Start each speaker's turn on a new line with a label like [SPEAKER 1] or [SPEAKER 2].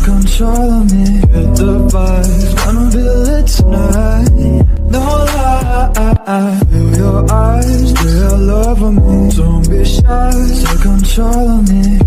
[SPEAKER 1] can't control me Hit the buzz, gonna feel it tonight. No lie. Feel your eyes, they all over me. Don't be shy, take control of me.